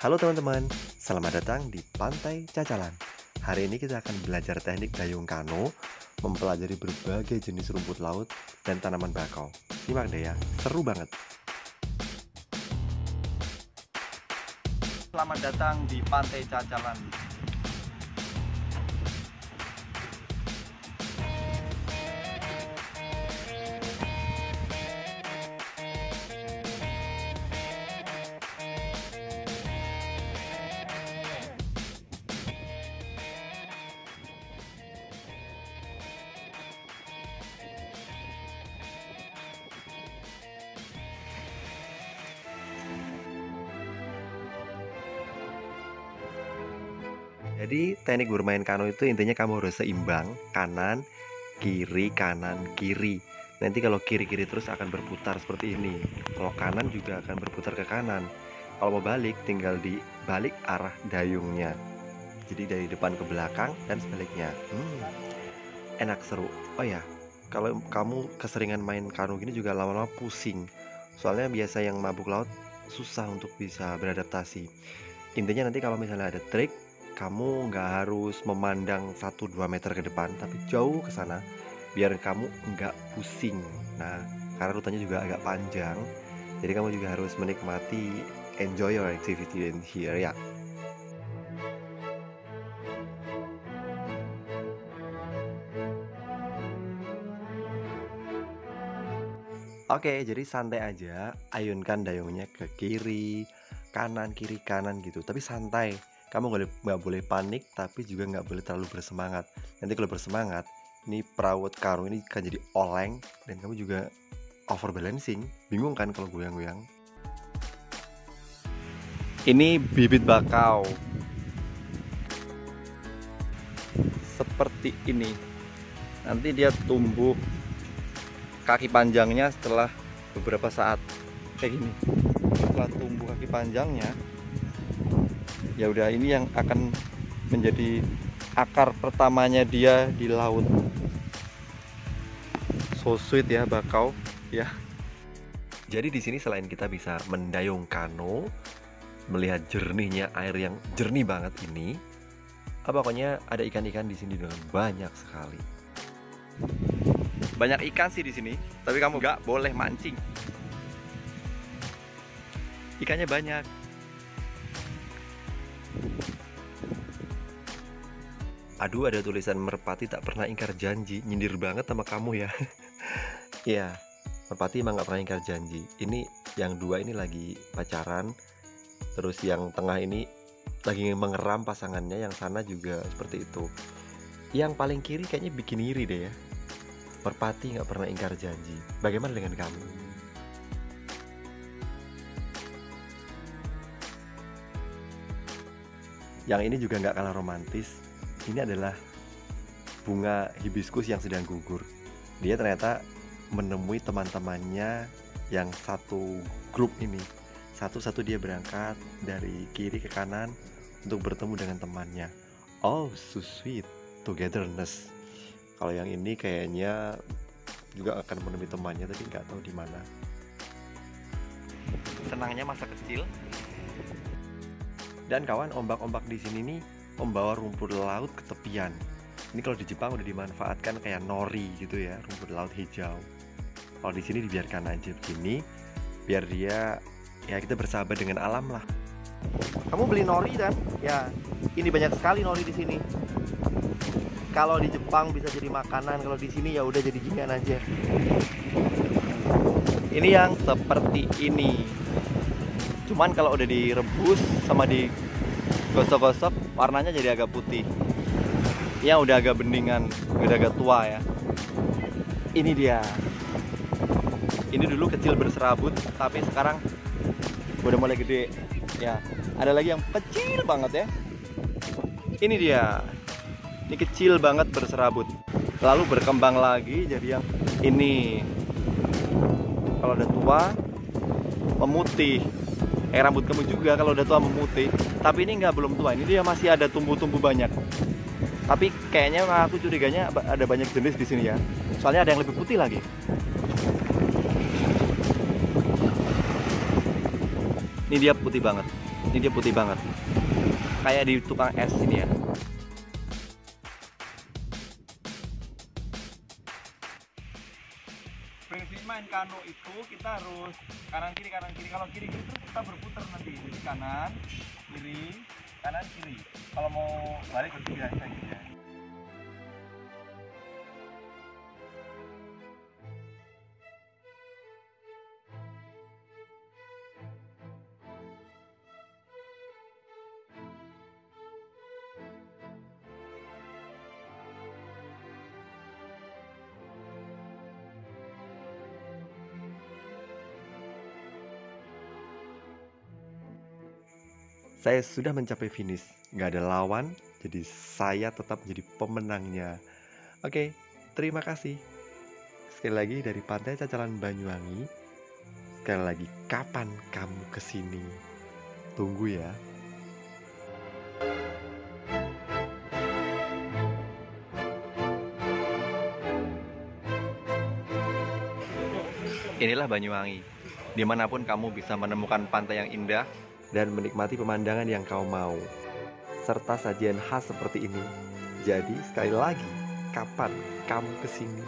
Halo teman-teman, selamat datang di Pantai Cacalan. Hari ini kita akan belajar teknik dayung kano, mempelajari berbagai jenis rumput laut dan tanaman bakau. Simak deh ya, seru banget. Selamat datang di Pantai Cacalan. Jadi teknik bermain kano itu intinya kamu harus seimbang, kanan, kiri, kanan, kiri. Nanti kalau kiri-kiri terus akan berputar seperti ini. Kalau kanan juga akan berputar ke kanan. Kalau mau balik tinggal di balik arah dayungnya. Jadi dari depan ke belakang dan sebaliknya. Hmm, enak seru. Oh ya, kalau kamu keseringan main kano gini juga lama-lama pusing. Soalnya biasa yang mabuk laut susah untuk bisa beradaptasi. Intinya nanti kalau misalnya ada trik kamu nggak harus memandang 1-2 meter ke depan tapi jauh ke sana biar kamu nggak pusing nah karena rutenya juga agak panjang jadi kamu juga harus menikmati enjoy your activity in here ya Oke, jadi santai aja, ayunkan dayungnya ke kiri, kanan, kiri, kanan gitu. Tapi santai, kamu nggak boleh- boleh panik tapi juga nggak boleh terlalu bersemangat nanti kalau bersemangat ini perawat karung ini kan jadi oleng dan kamu juga overbalancing bingung kan kalau goyang-goyang Ini bibit bakau. Seperti ini. Nanti dia tumbuh kaki panjangnya setelah beberapa saat kayak gini. Setelah tumbuh kaki panjangnya, ya udah ini yang akan menjadi akar pertamanya dia di laut. So sweet ya bakau, ya. jadi di sini selain kita bisa mendayung kano melihat jernihnya air yang jernih banget ini ah, pokoknya ada ikan-ikan di sini dengan banyak sekali Banyak ikan sih di sini, tapi kamu nggak boleh mancing. Ikannya banyak. Aduh ada tulisan merpati tak pernah ingkar janji. Nyindir banget sama kamu ya. Iya Merpati emang gak pernah ingkar janji. Ini yang dua ini lagi pacaran Terus yang tengah ini Lagi mengeram pasangannya Yang sana juga seperti itu. Yang paling kiri kayaknya bikin iri deh ya. Merpati gak pernah ingkar janji. Bagaimana dengan kamu? Yang ini juga nggak kalah romantis ini adalah bunga hibiscus yang sedang gugur. Dia ternyata menemui teman-temannya yang satu grup ini. Satu-satu dia berangkat dari kiri ke kanan untuk bertemu dengan temannya. Oh, so sweet, togetherness. Kalau yang ini kayaknya juga akan menemui temannya tapi nggak tahu di mana. Senangnya masa kecil. Dan kawan, ombak-ombak di sini nih membawa rumput laut ke tepian. Ini kalau di Jepang udah dimanfaatkan kayak nori gitu ya, rumput laut hijau. Kalau di sini dibiarkan aja begini, biar dia ya kita bersahabat dengan alam lah. Kamu beli nori kan? Ya, ini banyak sekali nori di sini. Kalau di Jepang bisa jadi makanan, kalau di sini ya udah jadi ginian aja. Ini yang seperti ini. Cuman kalau udah direbus sama digosok-gosok, warnanya jadi agak putih. Ya udah agak beningan, udah agak tua ya. Ini dia. Ini dulu kecil berserabut, tapi sekarang udah mulai gede. Ya, ada lagi yang kecil banget ya. Ini dia. Ini kecil banget berserabut. Lalu berkembang lagi jadi yang ini. Kalau udah tua memutih. Eh rambut kamu juga kalau udah tua memutih. Tapi ini nggak belum tua. Ini dia masih ada tumbuh-tumbuh banyak. Tapi kayaknya aku curiganya ada banyak jenis di sini ya. Soalnya ada yang lebih putih lagi. Ini dia putih banget. Ini dia putih banget. Kayak di tukang es ini ya. Main kano itu kita harus kanan kiri kanan kiri. Kalau kiri kiri terus kita berputar nanti. Jadi kanan kiri kanan kiri. Kalau mau balik ke biasa gitu ya Saya sudah mencapai finish, nggak ada lawan, jadi saya tetap menjadi pemenangnya. Oke, terima kasih. Sekali lagi dari Pantai Cacalan Banyuwangi. Sekali lagi, kapan kamu ke sini? Tunggu ya. inilah Banyuwangi di mana pun kamu bisa menemukan pantai yang indah dan menikmati pemandangan yang kau mau, serta sajian khas seperti ini. Jadi, sekali lagi, kapan kamu ke sini?